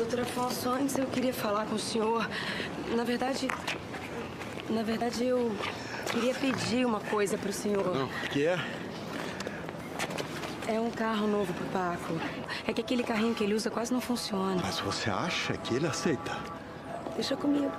doutor Afonso, antes eu queria falar com o senhor. Na verdade. Na verdade, eu queria pedir uma coisa pro senhor. Não, o que é? É um carro novo pro Paco. É que aquele carrinho que ele usa quase não funciona. Mas você acha que ele aceita? Deixa comigo.